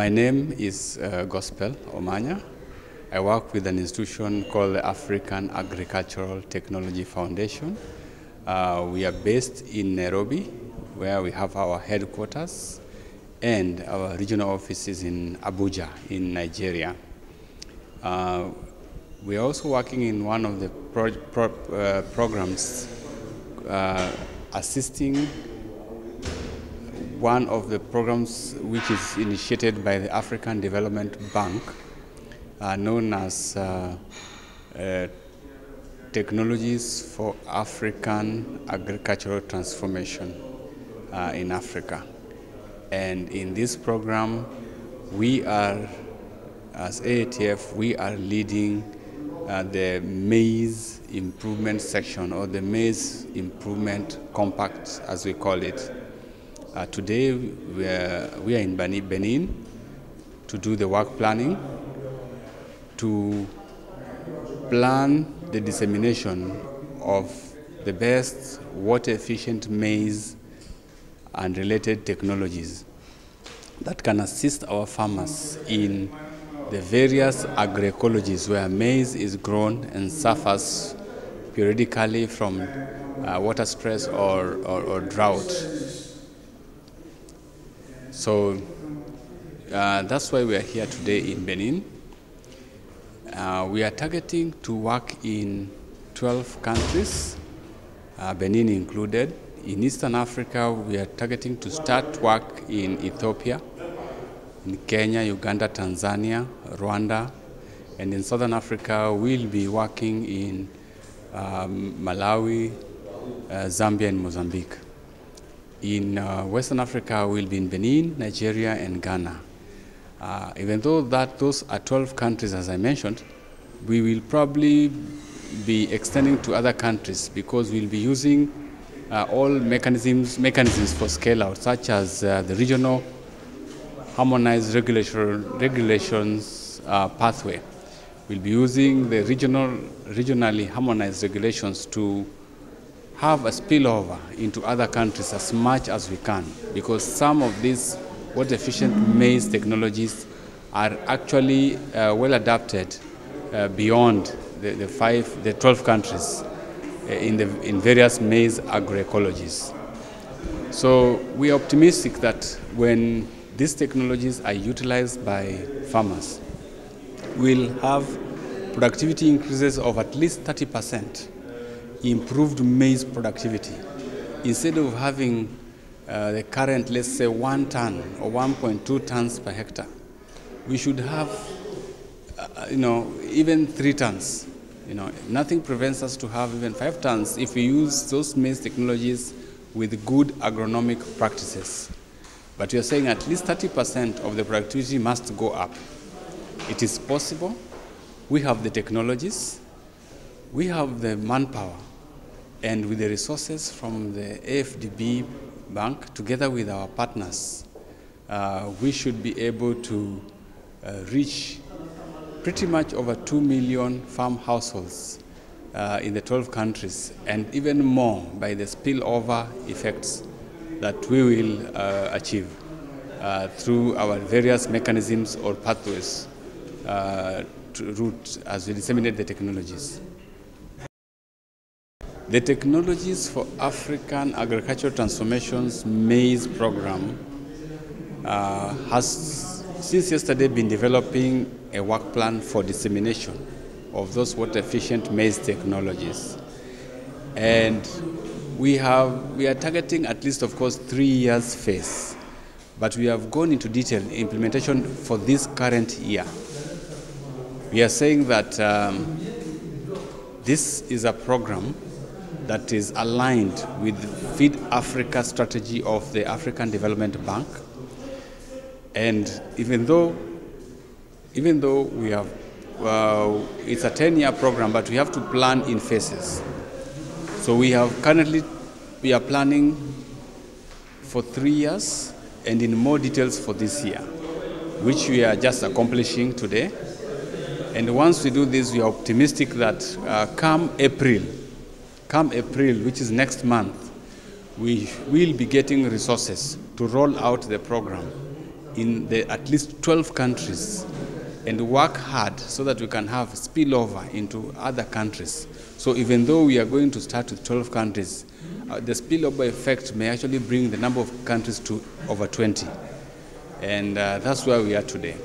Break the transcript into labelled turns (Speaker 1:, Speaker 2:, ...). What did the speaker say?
Speaker 1: my name is uh, Gospel Omanya. I work with an institution called the African Agricultural Technology Foundation. Uh, we are based in Nairobi, where we have our headquarters, and our regional offices in Abuja, in Nigeria. Uh, we are also working in one of the pro pro uh, programs uh, assisting one of the programs which is initiated by the African Development Bank, uh, known as uh, uh, Technologies for African Agricultural Transformation uh, in Africa. And in this program, we are, as AATF, we are leading uh, the maize improvement section or the maize improvement compact, as we call it. Uh, today, we are, we are in Benin to do the work planning, to plan the dissemination of the best water efficient maize and related technologies that can assist our farmers in the various agroecologies where maize is grown and suffers periodically from uh, water stress or, or, or drought. So uh, that's why we are here today in Benin. Uh, we are targeting to work in 12 countries, uh, Benin included. In Eastern Africa, we are targeting to start work in Ethiopia, in Kenya, Uganda, Tanzania, Rwanda, and in Southern Africa, we'll be working in um, Malawi, uh, Zambia, and Mozambique. In uh, Western Africa, we'll be in Benin, Nigeria, and Ghana. Uh, even though that those are 12 countries, as I mentioned, we will probably be extending to other countries because we'll be using uh, all mechanisms, mechanisms for scale out, such as uh, the regional harmonized regulation, regulations uh, pathway. We'll be using the regional, regionally harmonized regulations to have a spillover into other countries as much as we can because some of these water efficient maize technologies are actually uh, well adapted uh, beyond the, the, five, the 12 countries uh, in, the, in various maize agroecologies. So we are optimistic that when these technologies are utilized by farmers, we'll have productivity increases of at least 30 percent improved maize productivity. Instead of having uh, the current, let's say, one ton or 1.2 tons per hectare, we should have, uh, you know, even three tons. You know, nothing prevents us to have even five tons if we use those maize technologies with good agronomic practices. But you're saying at least 30% of the productivity must go up. It is possible. We have the technologies, we have the manpower, and with the resources from the AFDB Bank, together with our partners, uh, we should be able to uh, reach pretty much over 2 million farm households uh, in the 12 countries, and even more by the spillover effects that we will uh, achieve uh, through our various mechanisms or pathways uh, to route as we disseminate the technologies. The Technologies for African Agricultural Transformations maize program uh, has since yesterday been developing a work plan for dissemination of those water efficient maize technologies. And we have we are targeting at least of course three years phase, but we have gone into detail implementation for this current year. We are saying that um, this is a program that is aligned with Feed Africa strategy of the African Development Bank. And even though, even though we have, uh, it's a 10-year program, but we have to plan in phases. So we have currently, we are planning for three years and in more details for this year, which we are just accomplishing today. And once we do this, we are optimistic that uh, come April, come April, which is next month, we will be getting resources to roll out the program in the at least 12 countries and work hard so that we can have spillover into other countries. So even though we are going to start with 12 countries, uh, the spillover effect may actually bring the number of countries to over 20. And uh, that's where we are today.